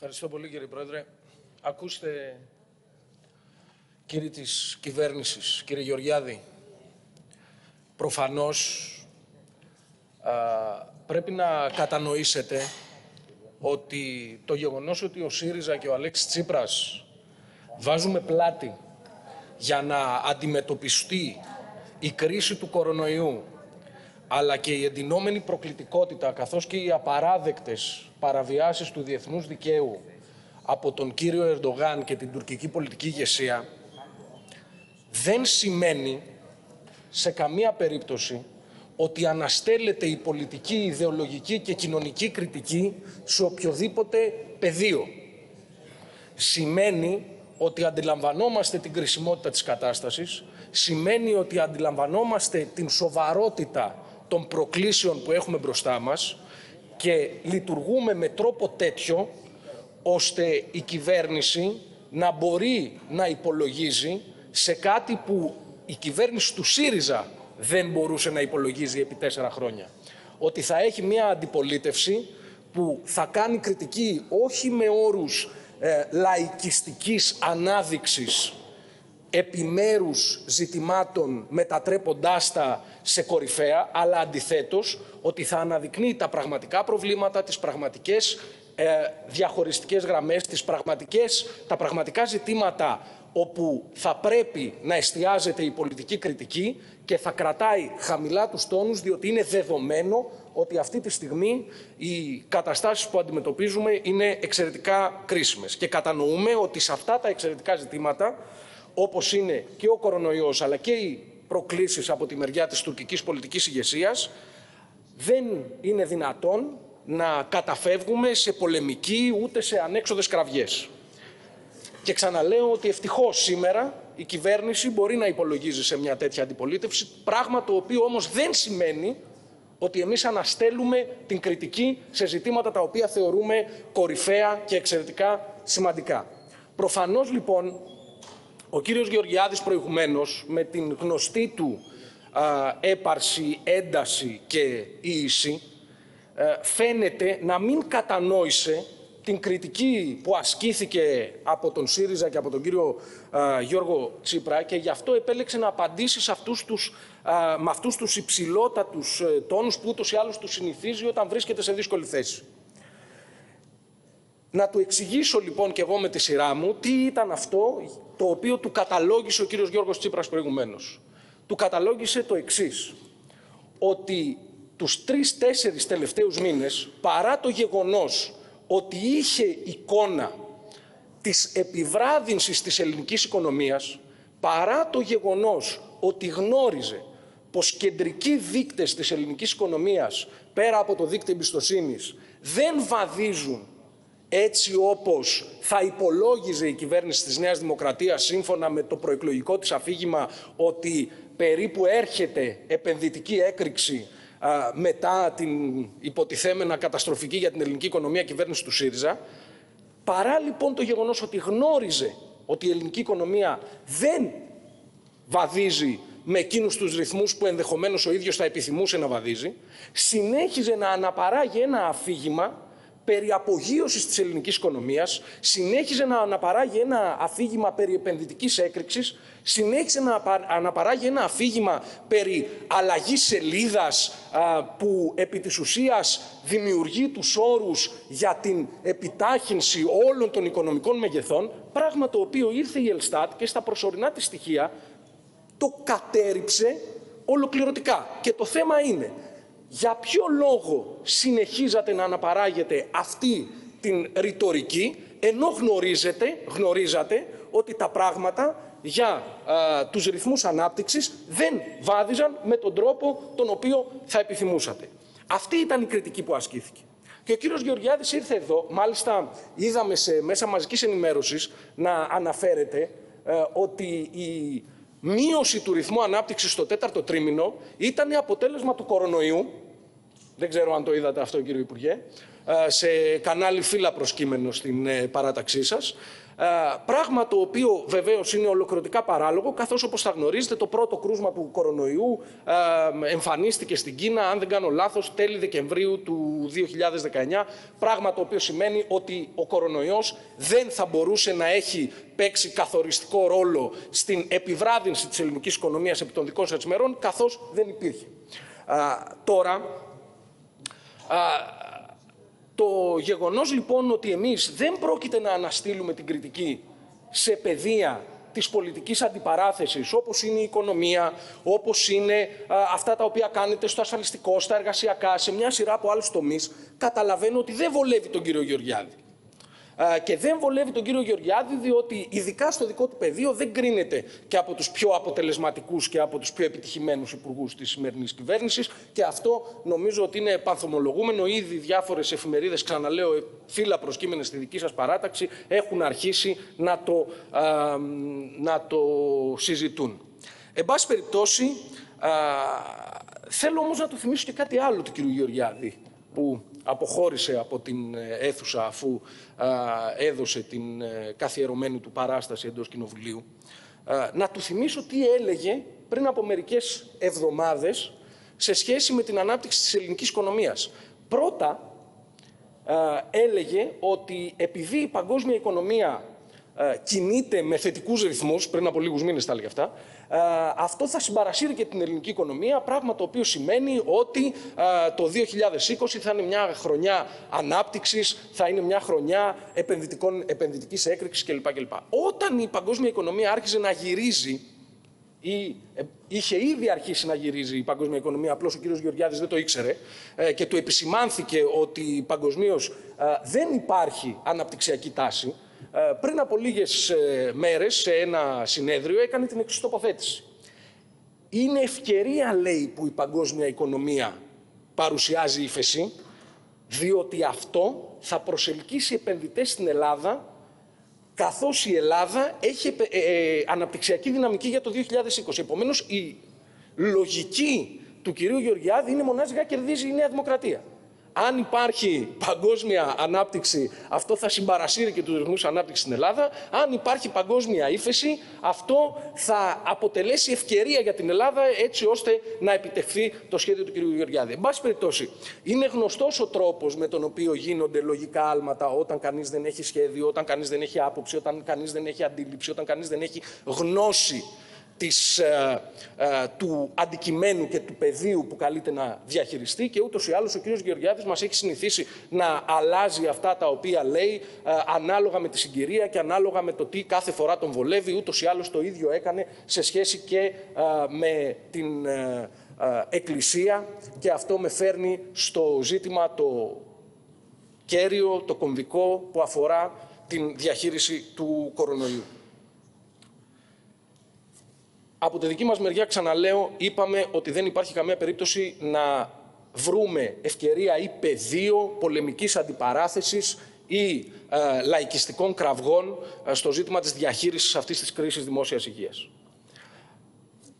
Ευχαριστώ πολύ κύριε Πρόεδρε. Ακούστε κύριοι της κυβέρνησης, κύριε Γεωργιάδη, προφανώς α, πρέπει να κατανοήσετε ότι το γεγονός ότι ο ΣΥΡΙΖΑ και ο Αλέξης Τσίπρας βάζουμε πλάτη για να αντιμετωπιστεί η κρίση του κορονοϊού αλλά και η εντυνόμενη προκλητικότητα καθώς και οι απαράδεκτες παραβιάσεις του διεθνούς δικαίου από τον κύριο Ερντογάν και την τουρκική πολιτική ηγεσία δεν σημαίνει σε καμία περίπτωση ότι αναστέλλεται η πολιτική, ιδεολογική και κοινωνική κριτική σε οποιοδήποτε πεδίο. Σημαίνει ότι αντιλαμβανόμαστε την κρισιμότητα της κατάστασης, σημαίνει ότι αντιλαμβανόμαστε την σοβαρότητα των προκλήσεων που έχουμε μπροστά μας και λειτουργούμε με τρόπο τέτοιο ώστε η κυβέρνηση να μπορεί να υπολογίζει σε κάτι που η κυβέρνηση του ΣΥΡΙΖΑ δεν μπορούσε να υπολογίζει επί τέσσερα χρόνια. Ότι θα έχει μια αντιπολίτευση που θα κάνει κριτική όχι με όρους ε, λαϊκιστικής ανάδειξης επιμέρους ζητημάτων μετατρέποντάς τα σε κορυφαία, αλλά αντιθέτως ότι θα αναδεικνύει τα πραγματικά προβλήματα, τις πραγματικές ε, διαχωριστικές γραμμές, τις πραγματικές, τα πραγματικά ζητήματα όπου θα πρέπει να εστιάζεται η πολιτική κριτική και θα κρατάει χαμηλά τους τόνους, διότι είναι δεδομένο ότι αυτή τη στιγμή οι καταστάσεις που αντιμετωπίζουμε είναι εξαιρετικά κρίσιμες. Και κατανοούμε ότι σε αυτά τα εξαιρετικά ζητήματα, όπως είναι και ο κορονοϊός, αλλά και οι προκλήσεις από τη μεριά της τουρκικής πολιτικής ηγεσίας, δεν είναι δυνατόν να καταφεύγουμε σε πολεμική ούτε σε ανέξοδες κραυγές. Και ξαναλέω ότι ευτυχώς σήμερα η κυβέρνηση μπορεί να υπολογίζει σε μια τέτοια αντιπολίτευση, πράγμα το οποίο όμως δεν σημαίνει ότι εμείς αναστέλουμε την κριτική σε ζητήματα τα οποία θεωρούμε κορυφαία και εξαιρετικά σημαντικά. Προφανώς λοιπόν ο κύριος Γεωργιάδης προηγουμένως με την γνωστή του α, έπαρση, ένταση και ίηση ε, φαίνεται να μην κατανόησε την κριτική που ασκήθηκε από τον ΣΥΡΙΖΑ και από τον κύριο Γιώργο Τσίπρα και γι' αυτό επέλεξε να απαντήσει σε αυτούς τους, με αυτούς τους υψηλότατους ε, τόνους που ούτως ή άλλως τους συνηθίζει όταν βρίσκεται σε δύσκολη θέση. Να του εξηγήσω λοιπόν και εγώ με τη σειρά μου τι ήταν αυτό το οποίο του καταλόγησε ο κύριος Γιώργος Τσίπρας προηγουμένως. Του καταλόγησε το εξής, ότι τους τρεις-τέσσερις τελευταίους μήνες, παρά το γεγονός ότι είχε εικόνα της επιβράδυνσης της ελληνικής οικονομίας, παρά το γεγονός ότι γνώριζε πως κεντρικοί δείκτες της ελληνικής οικονομίας, πέρα από το δείκτη εμπιστοσύνης, δεν βαδίζουν έτσι όπως θα υπολόγιζε η κυβέρνηση της Νέας Δημοκρατίας σύμφωνα με το προεκλογικό της αφήγημα ότι περίπου έρχεται επενδυτική έκρηξη μετά την υποτιθέμενα καταστροφική για την ελληνική οικονομία κυβέρνηση του ΣΥΡΙΖΑ, παρά λοιπόν το γεγονός ότι γνώριζε ότι η ελληνική οικονομία δεν βαδίζει με εκείνους τους ρυθμούς που ενδεχομένως ο ίδιος θα επιθυμούσε να βαδίζει, συνέχιζε να αναπαράγει ένα αφήγημα περί απογείωσης της ελληνικής οικονομίας, συνέχιζε να αναπαράγει ένα αφήγημα περί επενδυτικής έκρηξης, συνέχισε να αναπαράγει ένα αφήγημα περί αλλαγής σελίδας που επί της ουσίας δημιουργεί τους όρους για την επιτάχυνση όλων των οικονομικών μεγεθών, πράγμα το οποίο ήρθε η Ελστάτ και στα προσωρινά της στοιχεία το κατέριψε ολοκληρωτικά. Και το θέμα είναι για ποιο λόγο συνεχίζατε να αναπαράγετε αυτή την ρητορική ενώ γνωρίζετε, γνωρίζατε ότι τα πράγματα για α, τους ρυθμούς ανάπτυξης δεν βάδιζαν με τον τρόπο τον οποίο θα επιθυμούσατε. Αυτή ήταν η κριτική που ασκήθηκε. Και ο κύριος Γεωργιάδης ήρθε εδώ, μάλιστα είδαμε σε μέσα μαζικής ενημέρωσης να αναφέρεται ε, ότι η μείωση του ρυθμού ανάπτυξης στο τέταρτο τρίμηνο ήταν αποτέλεσμα του κορονοϊού, δεν ξέρω αν το είδατε αυτό κύριε Υπουργέ, σε κανάλι φύλλα προσκύμενο στην ε, παράταξή σας, πράγμα το οποίο βεβαίως είναι ολοκληρωτικά παράλογο, καθώς όπως θα γνωρίζετε, το πρώτο κρούσμα του κορονοϊού εμφανίστηκε στην Κίνα, αν δεν κάνω λάθος, τέλη Δεκεμβρίου του 2019. Πράγμα το οποίο σημαίνει ότι ο κορονοϊός δεν θα μπορούσε να έχει παίξει καθοριστικό ρόλο στην επιβράδυνση της ελληνικής οικονομίας επί των δικών σας μερών, καθώς δεν υπήρχε. τώρα, το γεγονός λοιπόν ότι εμείς δεν πρόκειται να αναστείλουμε την κριτική σε παιδεία της πολιτικής αντιπαράθεσης, όπως είναι η οικονομία, όπως είναι αυτά τα οποία κάνετε στο ασφαλιστικό, στα εργασιακά, σε μια σειρά από άλλους τομείς, καταλαβαίνω ότι δεν βολεύει τον κύριο Γεωργιάδη και δεν βολεύει τον κύριο Γεωργιάδη, διότι ειδικά στο δικό του πεδίο δεν κρίνεται και από τους πιο αποτελεσματικούς και από τους πιο επιτυχημένους υπουργούς της σημερινής κυβέρνησης. Και αυτό νομίζω ότι είναι πανθομολογούμενο. Ήδη διάφορες εφημερίδες, ξαναλέω, φύλλα προσκύμενες στη δική σας παράταξη, έχουν αρχίσει να το, να το συζητούν. Εν πάση περιπτώσει, θέλω όμως να του θυμίσω και κάτι άλλο του κύριου Γεωργιάδη, που αποχώρησε από την ε, αίθουσα αφού έδωσε την ε, καθιερωμένη του παράσταση εντός Κοινοβουλίου, να του θυμίσω τι έλεγε πριν από μερικές εβδομάδες σε σχέση με την ανάπτυξη της ελληνικής οικονομίας. Πρώτα, έλεγε ότι επειδή η παγκόσμια οικονομία κινείται με θετικούς ρυθμούς, πριν από λίγους μήνες τα έλεγε αυτά, αυτό θα συμπαρασύρει και την ελληνική οικονομία, πράγμα το οποίο σημαίνει ότι το 2020 θα είναι μια χρονιά ανάπτυξης, θα είναι μια χρονιά επενδυτικών, επενδυτικής έκρηξης κλπ. κλπ. Όταν η παγκόσμια οικονομία άρχιζε να γυρίζει ή ε, είχε ήδη αρχίσει να γυρίζει η παγκόσμια οικονομία, απλώς ο κύριος Γεωργιάδης δεν το ήξερε ε, και του επισημάνθηκε ότι παγκοσμίως δεν υπάρχει αναπτυξιακή τάση, ε, πριν από λίγες ε, μέρες σε ένα συνέδριο έκανε την εξής τοποθέτηση. Είναι ευκαιρία, λέει, που η παγκόσμια οικονομία παρουσιάζει ύφεση, διότι αυτό θα προσελκύσει επενδυτές στην Ελλάδα, καθώς η Ελλάδα έχει ε, αναπτυξιακή δυναμική για το 2020. Επομένως, η λογική του κυρίου Γεωργιάδη είναι μονάζιγα κερδίζει η Νέα Δημοκρατία αν υπάρχει παγκόσμια ανάπτυξη, αυτό θα συμπαρασύρει και τους ρυθμούς ανάπτυξης στην Ελλάδα. Αν υπάρχει παγκόσμια ύφεση, αυτό θα αποτελέσει ευκαιρία για την Ελλάδα έτσι ώστε να επιτευχθεί το σχέδιο του κ. Γεωργιάδη. Εν πάση περιπτώσει, είναι γνωστός ο τρόπος με τον οποίο γίνονται λογικά άλματα όταν κανείς δεν έχει σχέδιο, όταν κανείς δεν έχει άποψη, όταν κανείς δεν έχει αντίληψη, όταν κανείς δεν έχει γνώση της, ε, ε, του αντικειμένου και του πεδίου που καλείται να διαχειριστεί και ούτως ή άλλως ο κύριος Γεωργιάδης μας έχει συνηθίσει να αλλάζει αυτά τα οποία λέει ε, ανάλογα με τη συγκυρία και ανάλογα με το τι κάθε φορά τον βολεύει. Ούτως ή άλλως το ίδιο έκανε σε σχέση και με την Εκκλησία και αυτό με φέρνει στο ζήτημα το κέριο, το κομβικό που αφορά την διαχείριση του κορονοϊού. Από τη δική μας μεριά, ξαναλέω, είπαμε ότι δεν υπάρχει καμία περίπτωση να βρούμε ευκαιρία ή πεδίο πολεμικής αντιπαράθεσης ή ε, λαϊκιστικών κραυγών ε, στο ζήτημα της διαχείρισης αυτής της κρίσης δημόσιας υγείας.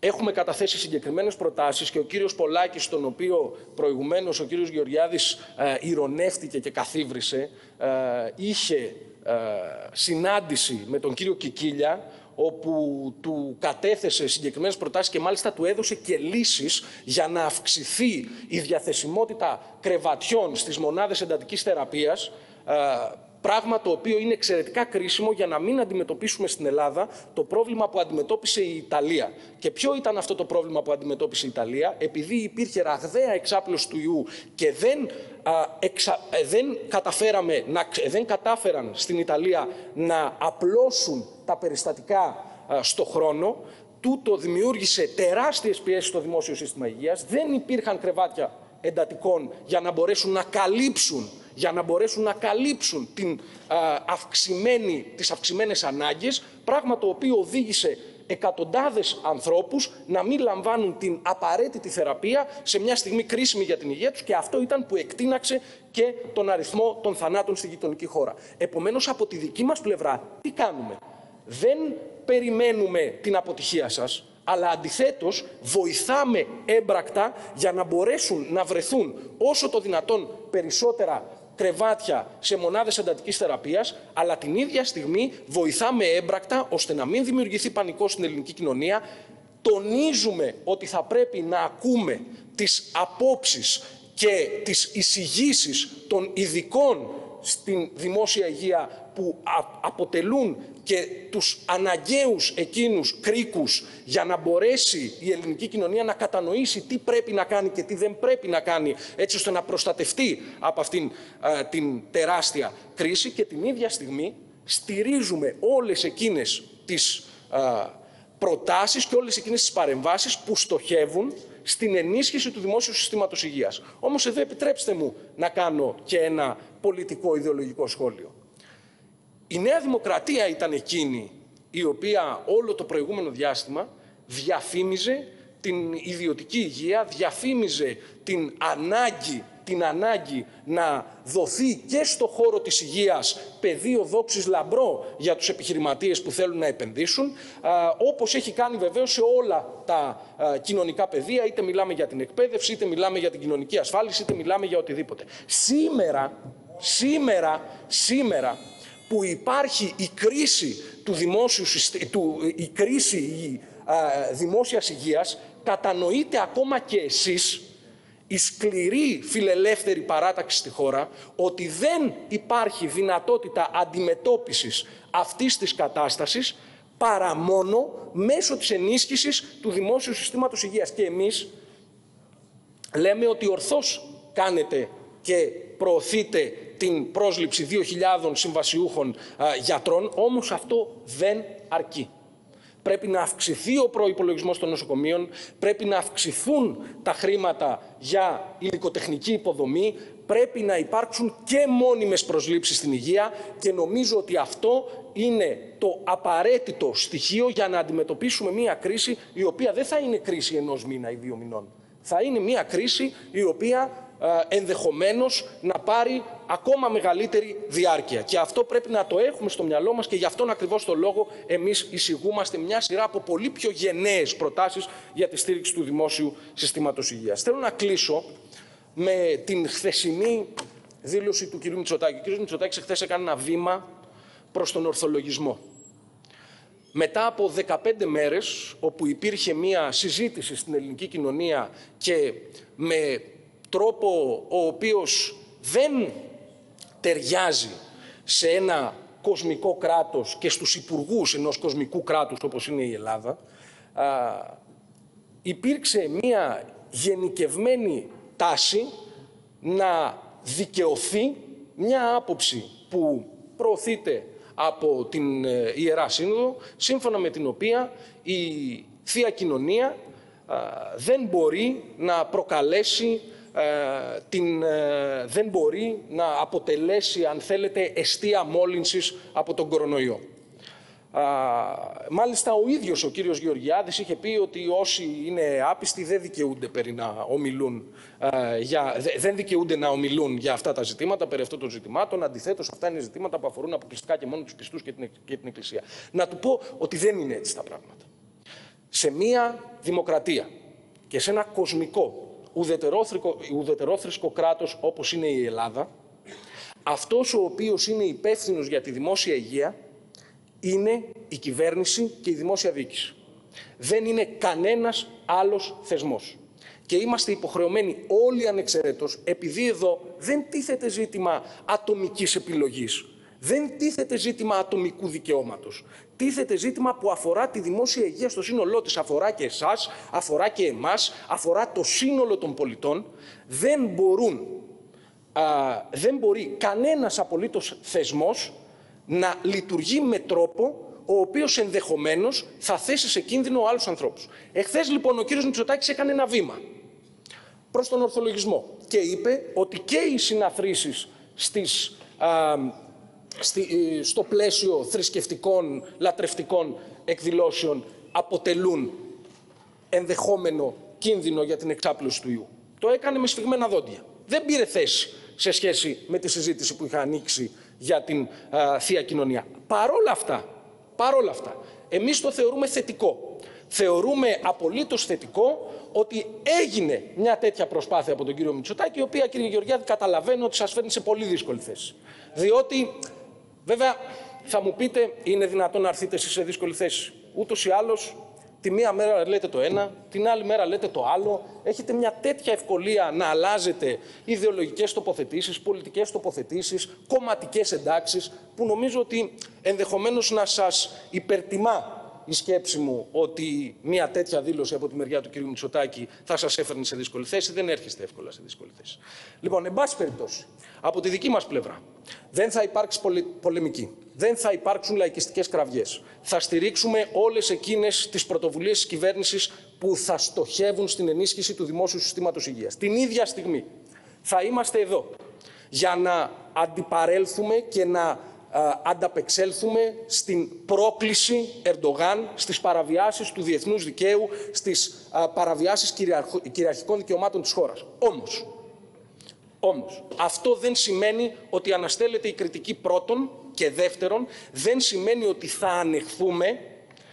Έχουμε καταθέσει συγκεκριμένες προτάσεις και ο κύριος Πολάκης, τον οποίο προηγουμένως ο κύριος Γεωργιάδης ε, ηρωνεύτηκε και καθίβρισε, ε, είχε συνάντηση με τον κύριο Κικίλια, όπου του κατέθεσε συγκεκριμένες προτάσεις και μάλιστα του έδωσε και λύσεις για να αυξηθεί η διαθεσιμότητα κρεβατιών στις μονάδες εντατικής θεραπείας, ε, πράγμα το οποίο είναι εξαιρετικά κρίσιμο για να μην αντιμετωπίσουμε στην Ελλάδα το πρόβλημα που αντιμετώπισε η Ιταλία. Και ποιο ήταν αυτό το πρόβλημα που αντιμετώπισε η Ιταλία, επειδή υπήρχε ραγδαία εξάπλωση του ιού και δεν, εξα, ε, δεν, καταφέραμε, να, δεν κατάφεραν στην Ιταλία να απλώσουν τα περιστατικά στο χρόνο, τούτο δημιούργησε τεράστιες πιέσεις στο δημόσιο σύστημα υγείας, δεν υπήρχαν κρεβάτια εντατικών για να μπορέσουν να καλύψουν για να μπορέσουν να καλύψουν την, αυξημένη, τις αυξημένες ανάγκες, πράγμα το οποίο οδήγησε εκατοντάδες ανθρώπους να μην λαμβάνουν την απαραίτητη θεραπεία σε μια στιγμή κρίσιμη για την υγεία τους και αυτό ήταν που εκτείναξε και τον αριθμό των θανάτων στη γειτονική χώρα. Επομένως, από τη δική μας πλευρά, τι κάνουμε; Δεν περιμένουμε την αποτυχία σας, αλλά αντιθέτως βοηθάμε έμπρακτα για να μπορέσουν να βρεθούν όσο το δυνατόν περισσότερα κρεβάτια σε μονάδες εντατικής θεραπείας, αλλά την ίδια στιγμή βοηθάμε έμπρακτα ώστε να μην δημιουργηθεί πανικός στην ελληνική κοινωνία. Τονίζουμε ότι θα πρέπει να ακούμε τις απόψεις και τις εισηγήσεις των ειδικών στην δημόσια υγεία που αποτελούν και τους αναγκαίους εκείνους κρίκους για να μπορέσει η ελληνική κοινωνία να κατανοήσει τι πρέπει να κάνει και τι δεν πρέπει να κάνει έτσι ώστε να προστατευτεί από αυτήν την τεράστια κρίση και την ίδια στιγμή στηρίζουμε όλες εκείνες τις προτάσεις και όλες εκείνες τις παρεμβάσεις που στοχεύουν στην ενίσχυση του δημόσιου συστήματος υγείας. Όμως εδώ επιτρέψτε μου να κάνω και ένα πολιτικό ιδεολογικό σχόλιο. Η Νέα Δημοκρατία ήταν εκείνη η οποία όλο το προηγούμενο διάστημα διαφήμιζε την ιδιωτική υγεία, διαφήμιζε την ανάγκη, την ανάγκη να δοθεί και στο χώρο της υγείας πεδίο δόξης λαμπρό για τους επιχειρηματίες που θέλουν να επενδύσουν, όπως έχει κάνει βεβαίως σε όλα τα κοινωνικά πεδία, είτε μιλάμε για την εκπαίδευση, είτε μιλάμε για την κοινωνική ασφάλιση, είτε μιλάμε για οτιδήποτε. Σήμερα, σήμερα, σήμερα που υπάρχει η κρίση του δημόσιου, του, η κρίση η, α, δημόσιας υγείας, κατανοείτε ακόμα και εσείς, η σκληρή φιλελεύθερη παράταξη στη χώρα, ότι δεν υπάρχει δυνατότητα αντιμετώπισης αυτής της κατάστασης παρά μόνο μέσω της ενίσχυσης του δημόσιου συστήματος υγείας. Και εμείς λέμε ότι ορθώς κάνετε και προωθείτε την πρόσληψη 2.000 συμβασιούχων γιατρών, όμως αυτό δεν αρκεί. Πρέπει να αυξηθεί ο προϋπολογισμός των νοσοκομείων, πρέπει να αυξηθούν τα χρήματα για υλικοτεχνική υποδομή, πρέπει να υπάρξουν και μόνιμες προσλήψεις στην υγεία και νομίζω ότι αυτό είναι το απαραίτητο στοιχείο για να αντιμετωπίσουμε μια κρίση η οποία δεν θα είναι κρίση ενός μήνα ή δύο μηνών. Θα είναι μια κρίση η οποία ενδεχομένως να πάρει ακόμα μεγαλύτερη διάρκεια. Και αυτό πρέπει να το έχουμε στο μυαλό μας και γι' αυτόν ακριβώς το λόγο εμείς εισηγούμαστε μια σειρά από πολύ πιο γενναίες προτάσεις για τη στήριξη του δημόσιου συστήματος υγείας. Θέλω να κλείσω με την χθεσινή δήλωση του κ. Μητσοτάκη. Ο κ. Μητσοτάκης χθες έκανε ένα βήμα προς τον ορθολογισμό. Μετά από 15 μέρες, όπου υπήρχε μία συζήτηση στην ελληνική κοινωνία και με τρόπο ο οποίος δεν ταιριάζει σε ένα κοσμικό κράτος και στους υπουργούς ενός κοσμικού κράτους όπως είναι η Ελλάδα, α, υπήρξε μία γενικευμένη τάση να δικαιωθεί μια άποψη που προωθείται από την ε, Ιερά Σύνοδο, σύμφωνα με την οποία η Θεία Κοινωνία δεν μπορεί να προκαλέσει ε, την, ε, δεν μπορεί να αποτελέσει, αν θέλετε, αιστεία μόλυνσης από τον κορονοϊό. μάλιστα ο ίδιος ο κύριος Γεωργιάδης είχε πει ότι όσοι είναι άπιστοι δεν δικαιούνται, περί να ομιλούν, ε, για, δεν δικαιούνται να ομιλούν για αυτά τα ζητήματα, περί αυτών των ζητημάτων. Αντιθέτως αυτά είναι ζητήματα που αφορούν αποκλειστικά και μόνο τους πιστούς και την, και την Εκκλησία. Να του πω ότι δεν είναι έτσι τα πράγματα. Σε μία δημοκρατία και σε ένα κοσμικό ουδετερόθρησκο κράτος όπως είναι η Ελλάδα, αυτός ο οποίος είναι υπεύθυνος για τη δημόσια υγεία είναι η κυβέρνηση και η δημόσια διοίκηση. Δεν είναι κανένας άλλος θεσμός. Και είμαστε υποχρεωμένοι όλοι ανεξαιρέτως, επειδή εδώ δεν τίθεται ζήτημα ατομικής επιλογής, δεν τίθεται ζήτημα ατομικού δικαιώματος. Τίθεται ζήτημα που αφορά τη δημόσια υγεία στο σύνολό της. Αφορά και εσάς, αφορά και εμάς, αφορά το σύνολο των πολιτών. Δεν μπορούν, α, δεν μπορεί κανένας απολύτως θεσμός να λειτουργεί με τρόπο ο οποίος ενδεχομένως θα θέσει σε κίνδυνο άλλους ανθρώπους. Εχθές λοιπόν ο κύριος Μητσοτάκης έκανε ένα βήμα προς τον ορθολογισμό και είπε ότι και οι συναθρήσεις στις ε, στο πλαίσιο θρησκευτικών, λατρευτικών εκδηλώσεων αποτελούν ενδεχόμενο κίνδυνο για την εξάπλωση του ιού. Το έκανε με σφιγμένα δόντια. Δεν πήρε θέση σε σχέση με τη συζήτηση που είχα ανοίξει για την α, Θεία Κοινωνία. Παρόλα αυτά, παρόλα αυτά, εμείς το θεωρούμε θετικό. θεωρούμε απολύτως θετικό ότι έγινε μια τέτοια προσπάθεια από τον κύριο Μητσοτάκη, η οποία, κύριε Γεωργιάδη, καταλαβαίνω ότι σας φέρνει σε πολύ δύσκολη θέση. Διότι, βέβαια, θα μου πείτε, είναι δυνατόν να έρθετε εσείς σε δύσκολη θέση. Ούτως ή άλλως, Τη μία μέρα λέτε το ένα, την άλλη μέρα λέτε το άλλο. Έχετε μια τέτοια ευκολία να αλλάζετε ιδεολογικές τοποθετήσεις, πολιτικές τοποθετήσεις, κομματικές εντάξεις, που νομίζω ότι ενδεχομένως να σας υπερτιμά η σκέψη μου ότι μια τέτοια δήλωση από τη μεριά του κ. Μητσοτάκη θα σας έφερνε σε δύσκολη θέση. Δεν έρχεστε εύκολα σε δύσκολη θέση. Λοιπόν, εν πάση περιπτώσει, από τη δική μας πλευρά, δεν θα υπάρξει πολεμική. Δεν θα υπάρξουν λαϊκιστικές κραυγές. Θα στηρίξουμε όλες εκείνες τις πρωτοβουλίες της κυβέρνησης που θα στοχεύουν στην ενίσχυση του δημόσιου συστήματος υγείας. Την ίδια στιγμή θα είμαστε εδώ για να αντιπαρέλθουμε και να ανταπεξέλθουμε στην πρόκληση Ερντογάν, στις παραβιάσεις του διεθνούς δικαίου, στις παραβιάσεις κυριαρχικών δικαιωμάτων της χώρας. Όμως, όμως, αυτό δεν σημαίνει ότι αναστέλλεται η κριτική πρώτον και δεύτερον, δεν σημαίνει ότι θα ανεχθούμε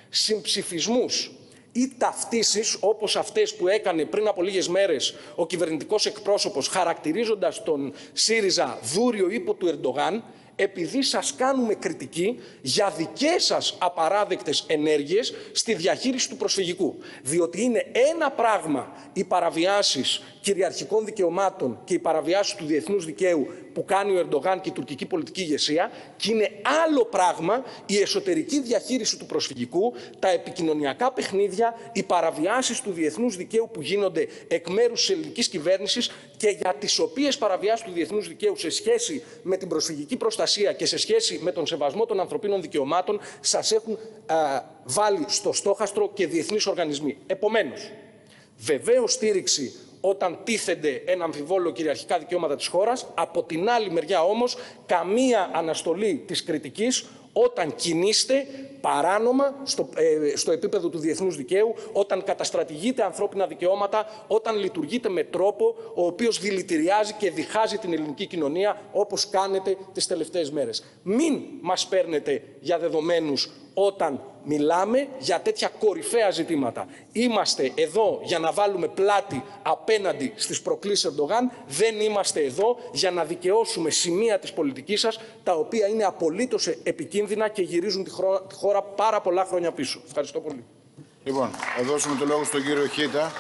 συμψηφισμούς ή ταυτίσεις όπως αυτές που έκανε πριν από λίγες μέρες ο κυβερνητικός εκπρόσωπος χαρακτηρίζοντας τον ΣΥΡΙΖΑ δούριο ύπο του Ερντογάν επειδή σας κάνουμε κριτική για δικές σας απαράδεκτες ενέργειες στη διαχείριση του προσφυγικού. Διότι είναι ένα πράγμα οι παραβιάσεις κυριαρχικών δικαιωμάτων και οι παραβιάσεις του διεθνούς δικαίου που κάνει ο Ερντογάν και η τουρκική πολιτική ηγεσία και είναι άλλο πράγμα η εσωτερική διαχείριση του προσφυγικού, τα επικοινωνιακά παιχνίδια, οι παραβιάσεις του διεθνούς δικαίου που γίνονται εκ μέρους της ελληνικής κυβέρνησης και για τις οποίες παραβιάσεις του διεθνούς δικαίου σε σχέση με την προσφυγική προστασία και σε σχέση με τον σεβασμό των ανθρωπίνων δικαιωμάτων σας έχουν βάλει στο στόχαστρο και διεθνείς οργανισμοί. Επομένως, βεβαίως στήριξη όταν τίθενται ένα αμφιβόλο κυριαρχικά δικαιώματα της χώρας. Από την άλλη μεριά όμως καμία αναστολή της κριτικής όταν κινείστε παράνομα στο, ε, στο επίπεδο του διεθνούς δικαίου, όταν καταστρατηγείτε ανθρώπινα δικαιώματα, όταν λειτουργείτε με τρόπο ο οποίος δηλητηριάζει και διχάζει την ελληνική κοινωνία όπως κάνετε τις τελευταίες μέρες. Μην μας παίρνετε για δεδομένους όταν μιλάμε για τέτοια κορυφαία ζητήματα. Είμαστε εδώ για να βάλουμε πλάτη απέναντι στις προκλήσεις Ερντογάν. Δεν είμαστε εδώ για να δικαιώσουμε σημεία της πολιτικής σας, τα οποία είναι απολύτως επικίνδυνα και γυρίζουν τη χώρα πάρα πολλά χρόνια πίσω. Ευχαριστώ πολύ. Λοιπόν, θα δώσουμε το λόγο στον κύριο Χίτα.